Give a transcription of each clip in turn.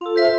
you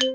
you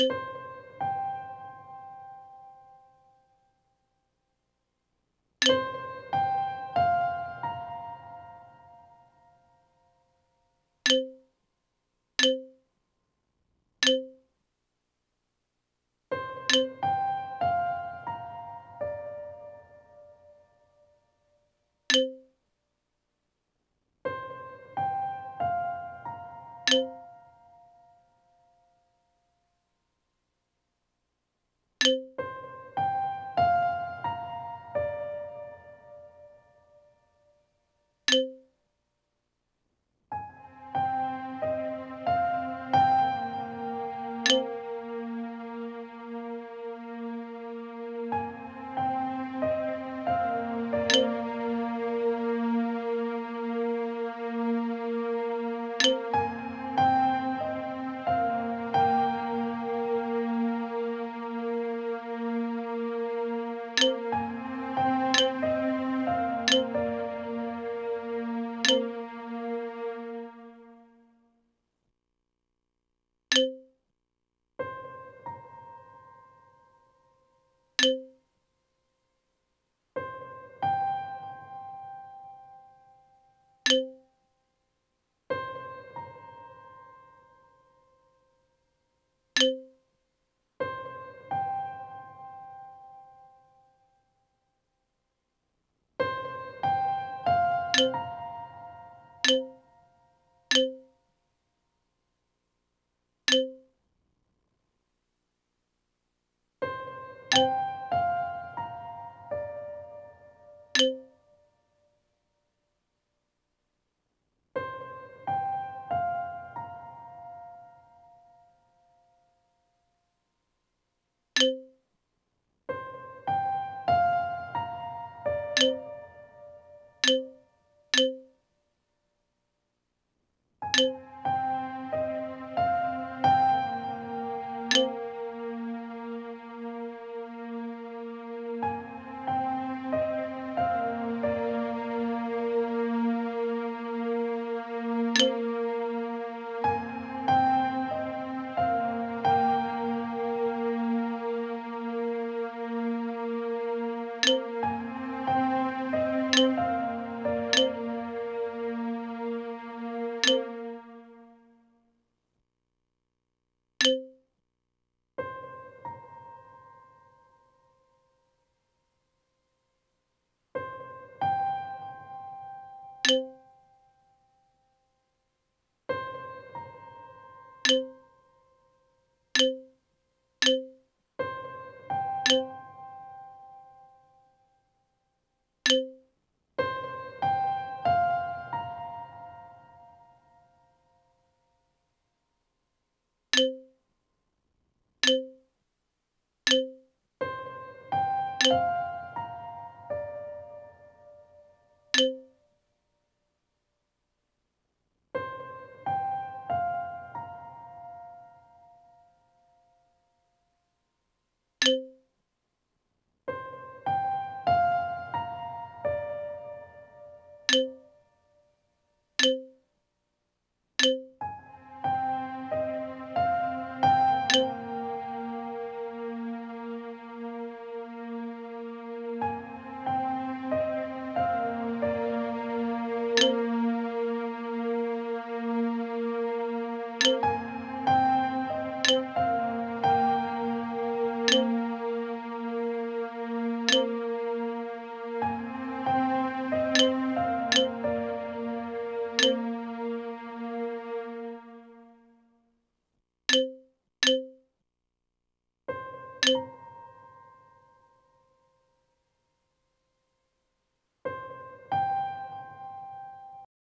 You you